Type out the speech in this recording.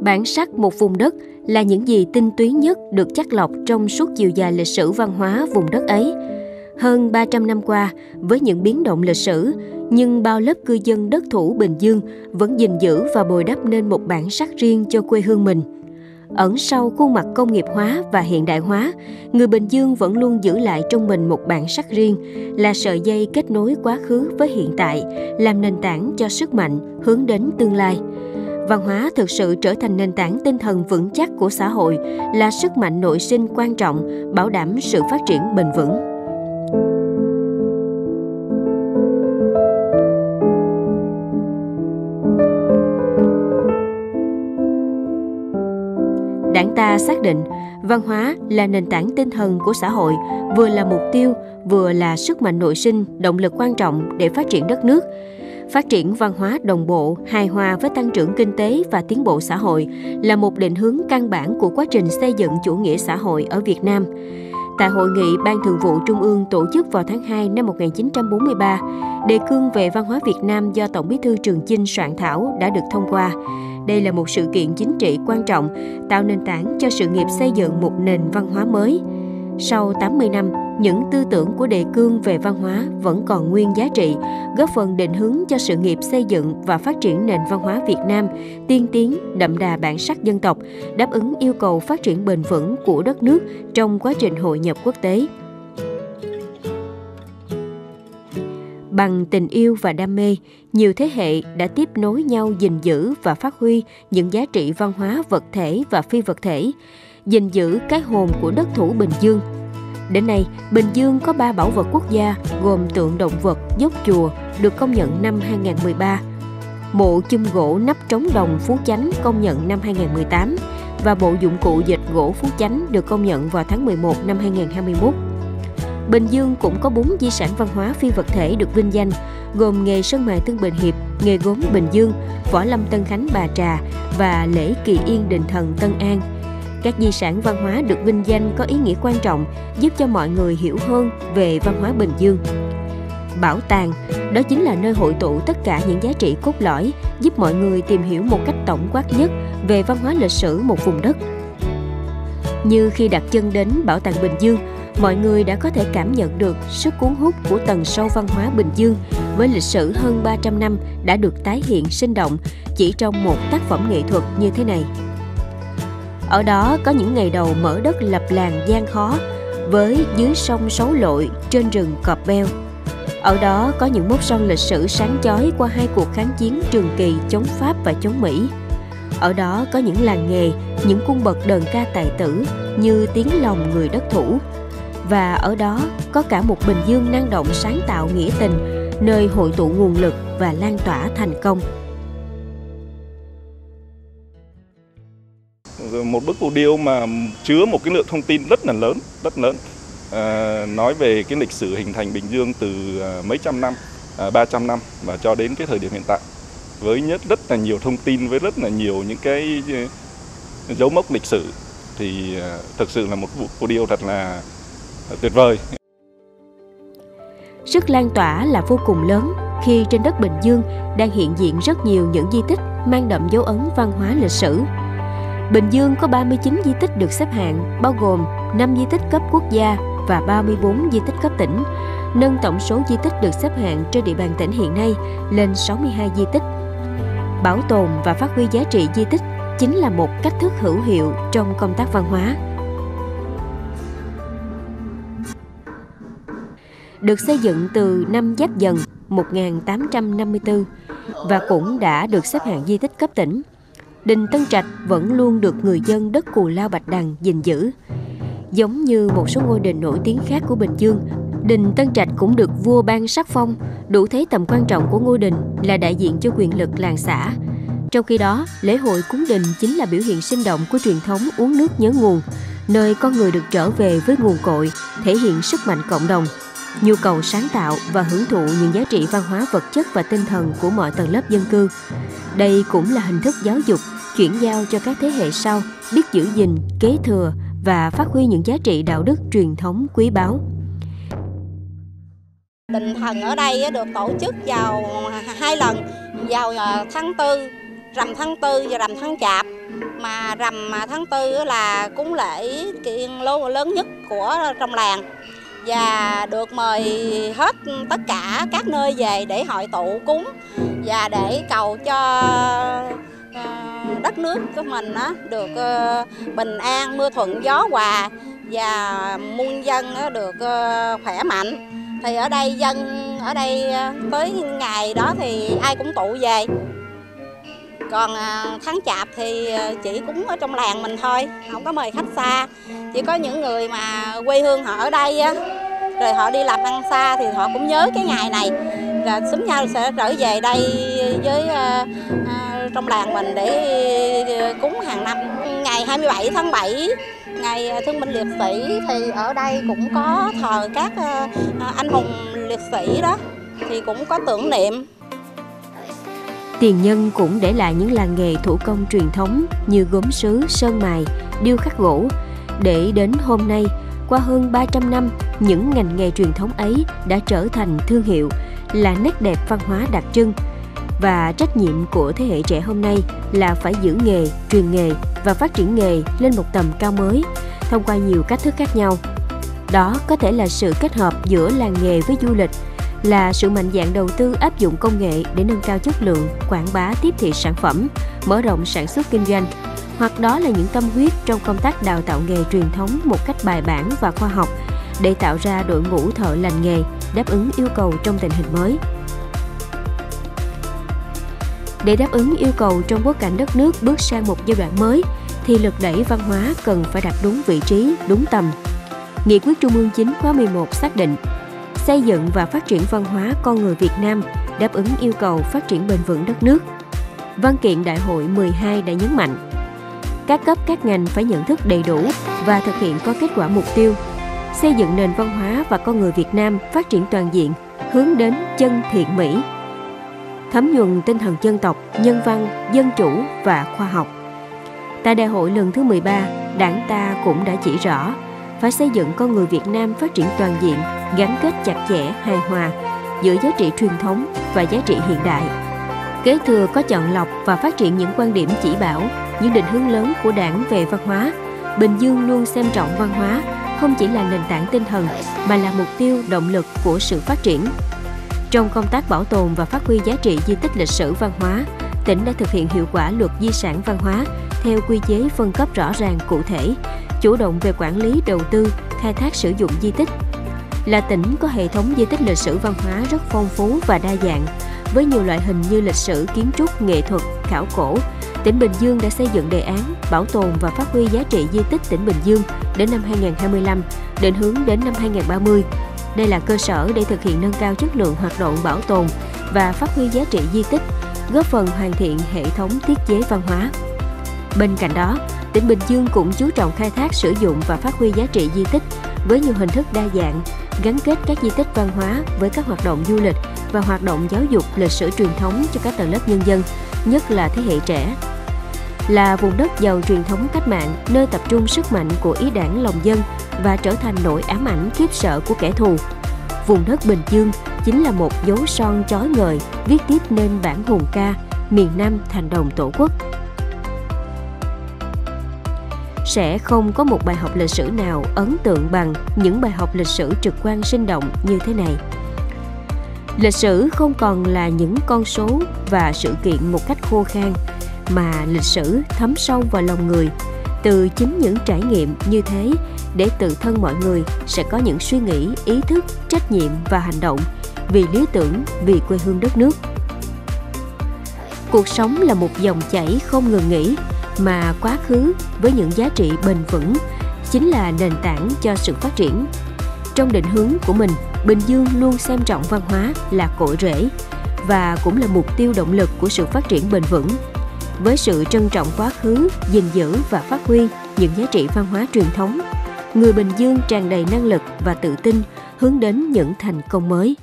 Bản sắc một vùng đất là những gì tinh túy nhất được chắc lọc trong suốt chiều dài lịch sử văn hóa vùng đất ấy. Hơn 300 năm qua, với những biến động lịch sử, nhưng bao lớp cư dân đất thủ Bình Dương vẫn gìn giữ và bồi đắp nên một bản sắc riêng cho quê hương mình. Ẩn sau khuôn mặt công nghiệp hóa và hiện đại hóa, người Bình Dương vẫn luôn giữ lại trong mình một bản sắc riêng, là sợi dây kết nối quá khứ với hiện tại, làm nền tảng cho sức mạnh hướng đến tương lai. Văn hóa thực sự trở thành nền tảng tinh thần vững chắc của xã hội, là sức mạnh nội sinh quan trọng, bảo đảm sự phát triển bền vững. Đảng ta xác định văn hóa là nền tảng tinh thần của xã hội, vừa là mục tiêu, vừa là sức mạnh nội sinh, động lực quan trọng để phát triển đất nước. Phát triển văn hóa đồng bộ, hài hòa với tăng trưởng kinh tế và tiến bộ xã hội là một định hướng căn bản của quá trình xây dựng chủ nghĩa xã hội ở Việt Nam. Tại hội nghị Ban Thường vụ Trung ương tổ chức vào tháng 2 năm 1943, đề cương về văn hóa Việt Nam do Tổng bí thư Trường Chinh soạn thảo đã được thông qua. Đây là một sự kiện chính trị quan trọng, tạo nền tảng cho sự nghiệp xây dựng một nền văn hóa mới. Sau 80 năm, những tư tưởng của đề cương về văn hóa vẫn còn nguyên giá trị, góp phần định hướng cho sự nghiệp xây dựng và phát triển nền văn hóa Việt Nam tiên tiến, đậm đà bản sắc dân tộc, đáp ứng yêu cầu phát triển bền vững của đất nước trong quá trình hội nhập quốc tế. Bằng tình yêu và đam mê, nhiều thế hệ đã tiếp nối nhau gìn giữ và phát huy những giá trị văn hóa vật thể và phi vật thể, gìn giữ cái hồn của đất thủ Bình Dương. Đến nay, Bình Dương có 3 bảo vật quốc gia gồm tượng động vật dốc chùa được công nhận năm 2013, mộ chum gỗ nắp trống đồng Phú Chánh công nhận năm 2018 và bộ dụng cụ dệt gỗ Phú Chánh được công nhận vào tháng 11 năm 2021. Bình Dương cũng có 4 di sản văn hóa phi vật thể được vinh danh, gồm nghề sơn mài Tân Bình Hiệp, nghề gốm Bình Dương, võ lâm Tân Khánh Bà Trà và lễ kỳ yên đình thần Tân An. Các di sản văn hóa được vinh danh có ý nghĩa quan trọng, giúp cho mọi người hiểu hơn về văn hóa Bình Dương. Bảo tàng, đó chính là nơi hội tụ tất cả những giá trị cốt lõi, giúp mọi người tìm hiểu một cách tổng quát nhất về văn hóa lịch sử một vùng đất. Như khi đặt chân đến Bảo tàng Bình Dương, mọi người đã có thể cảm nhận được sức cuốn hút của tầng sâu văn hóa Bình Dương với lịch sử hơn 300 năm đã được tái hiện sinh động chỉ trong một tác phẩm nghệ thuật như thế này. Ở đó có những ngày đầu mở đất lập làng gian khó với dưới sông Sấu Lội trên rừng Cọp Beo. Ở đó có những mốc son lịch sử sáng chói qua hai cuộc kháng chiến trường kỳ chống Pháp và chống Mỹ. Ở đó có những làng nghề, những cung bậc đờn ca tài tử như tiếng lòng người đất thủ, và ở đó có cả một Bình Dương năng động sáng tạo nghĩa tình, nơi hội tụ nguồn lực và lan tỏa thành công. Một bức phù điêu mà chứa một cái lượng thông tin rất là lớn, rất lớn. À, nói về cái lịch sử hình thành Bình Dương từ à, mấy trăm năm, à, 300 năm và cho đến cái thời điểm hiện tại. Với nhất rất là nhiều thông tin, với rất là nhiều những cái à, dấu mốc lịch sử thì à, thực sự là một phù điêu thật là tuyệt vời. Sức lan tỏa là vô cùng lớn khi trên đất Bình Dương đang hiện diện rất nhiều những di tích mang đậm dấu ấn văn hóa lịch sử. Bình Dương có 39 di tích được xếp hạng, bao gồm 5 di tích cấp quốc gia và 34 di tích cấp tỉnh, nâng tổng số di tích được xếp hạng trên địa bàn tỉnh hiện nay lên 62 di tích. Bảo tồn và phát huy giá trị di tích chính là một cách thức hữu hiệu trong công tác văn hóa. được xây dựng từ năm Giáp Dần 1854 và cũng đã được xếp hạng di tích cấp tỉnh. Đình Tân Trạch vẫn luôn được người dân đất Cù Lao Bạch Đằng gìn giữ. Giống như một số ngôi đình nổi tiếng khác của Bình Dương, đình Tân Trạch cũng được vua ban sắc phong, đủ thấy tầm quan trọng của ngôi đình là đại diện cho quyền lực làng xã. Trong khi đó, lễ hội cúng đình chính là biểu hiện sinh động của truyền thống uống nước nhớ nguồn, nơi con người được trở về với nguồn cội, thể hiện sức mạnh cộng đồng, nhu cầu sáng tạo và hưởng thụ những giá trị văn hóa vật chất và tinh thần của mọi tầng lớp dân cư. Đây cũng là hình thức giáo dục, chuyển giao cho các thế hệ sau biết giữ gìn, kế thừa và phát huy những giá trị đạo đức truyền thống quý báu. Đình thần ở đây được tổ chức vào hai lần, vào ờ, tháng tư, rằm tháng tư và rằm tháng chạp mà rằm tháng tư là cúng lễ lớn nhất của trong làng và được mời hết tất cả các nơi về để hội tụ cúng và để cầu cho ờ, đất nước của mình được ờ, bình an, mưa thuận gió hòa và muôn dân được ờ, khỏe mạnh. Thì ở đây dân, ở đây tới ngày đó thì ai cũng tụ về còn à, tháng chạp thì à, chỉ cúng ở trong làng mình thôi không có mời khách xa. Chỉ có những người mà quê hương họ ở đây rồi họ đi làm ăn xa thì họ cũng nhớ cái ngày này. Là sớm nhau sẽ trở về đây với uh, uh, trong làng mình để cúng hàng năm. Ngày 27 tháng 7 ngày thương binh liệt sĩ thì ở đây cũng có thờ các uh, anh hùng liệt sĩ đó. Thì cũng có tưởng niệm. Tiền nhân cũng để lại những làng nghề thủ công truyền thống như gốm sứ, sơn mài, điêu khắc gỗ để đến hôm nay qua hơn 300 năm, những ngành nghề truyền thống ấy đã trở thành thương hiệu, là nét đẹp văn hóa đặc trưng. Và trách nhiệm của thế hệ trẻ hôm nay là phải giữ nghề, truyền nghề và phát triển nghề lên một tầm cao mới thông qua nhiều cách thức khác nhau. Đó có thể là sự kết hợp giữa làng nghề với du lịch, là sự mạnh dạng đầu tư áp dụng công nghệ để nâng cao chất lượng, quảng bá tiếp thị sản phẩm, mở rộng sản xuất kinh doanh, hoặc đó là những tâm huyết trong công tác đào tạo nghề truyền thống một cách bài bản và khoa học để tạo ra đội ngũ thợ lành nghề đáp ứng yêu cầu trong tình hình mới. Để đáp ứng yêu cầu trong bối cảnh đất nước bước sang một giai đoạn mới thì lực đẩy văn hóa cần phải đặt đúng vị trí, đúng tầm. Nghị quyết Trung ương 9 khóa 11 xác định xây dựng và phát triển văn hóa con người Việt Nam đáp ứng yêu cầu phát triển bền vững đất nước. Văn kiện Đại hội 12 đã nhấn mạnh các cấp các ngành phải nhận thức đầy đủ và thực hiện có kết quả mục tiêu xây dựng nền văn hóa và con người Việt Nam phát triển toàn diện hướng đến chân thiện mỹ thấm nhuần tinh thần dân tộc, nhân văn, dân chủ và khoa học. Tại đại hội lần thứ 13, Đảng ta cũng đã chỉ rõ phải xây dựng con người Việt Nam phát triển toàn diện, gắn kết chặt chẽ, hài hòa giữa giá trị truyền thống và giá trị hiện đại. Kế thừa có chọn lọc và phát triển những quan điểm chỉ bảo những định hướng lớn của đảng về văn hóa. Bình Dương luôn xem trọng văn hóa, không chỉ là nền tảng tinh thần mà là mục tiêu động lực của sự phát triển. Trong công tác bảo tồn và phát huy giá trị di tích lịch sử văn hóa, tỉnh đã thực hiện hiệu quả luật di sản văn hóa theo quy chế phân cấp rõ ràng cụ thể, chủ động về quản lý đầu tư, khai thác sử dụng di tích. Là tỉnh có hệ thống di tích lịch sử văn hóa rất phong phú và đa dạng, với nhiều loại hình như lịch sử, kiến trúc, nghệ thuật, khảo cổ, tỉnh Bình Dương đã xây dựng đề án bảo tồn và phát huy giá trị di tích tỉnh Bình Dương đến năm 2025, định hướng đến năm 2030. Đây là cơ sở để thực hiện nâng cao chất lượng hoạt động bảo tồn và phát huy giá trị di tích, góp phần hoàn thiện hệ thống thiết chế văn hóa. Bên cạnh đó, tỉnh Bình Dương cũng chú trọng khai thác sử dụng và phát huy giá trị di tích với nhiều hình thức đa dạng, gắn kết các di tích văn hóa với các hoạt động du lịch và hoạt động giáo dục lịch sử truyền thống cho các tầng lớp nhân dân, nhất là thế hệ trẻ là vùng đất giàu truyền thống cách mạng, nơi tập trung sức mạnh của ý đảng lòng dân và trở thành nỗi ám ảnh khiếp sợ của kẻ thù. Vùng đất Bình Dương chính là một dấu son chói ngời viết tiếp nên bản hùng ca miền Nam thành đồng Tổ quốc. Sẽ không có một bài học lịch sử nào ấn tượng bằng những bài học lịch sử trực quan sinh động như thế này. Lịch sử không còn là những con số và sự kiện một cách khô khan, mà lịch sử thấm sâu vào lòng người. Từ chính những trải nghiệm như thế, để tự thân mọi người sẽ có những suy nghĩ, ý thức, trách nhiệm và hành động vì lý tưởng, vì quê hương đất nước. Cuộc sống là một dòng chảy không ngừng nghỉ mà quá khứ với những giá trị bền vững chính là nền tảng cho sự phát triển trong định hướng của mình bình dương luôn xem trọng văn hóa là cội rễ và cũng là mục tiêu động lực của sự phát triển bền vững với sự trân trọng quá khứ, gìn giữ và phát huy những giá trị văn hóa truyền thống, người Bình Dương tràn đầy năng lực và tự tin hướng đến những thành công mới.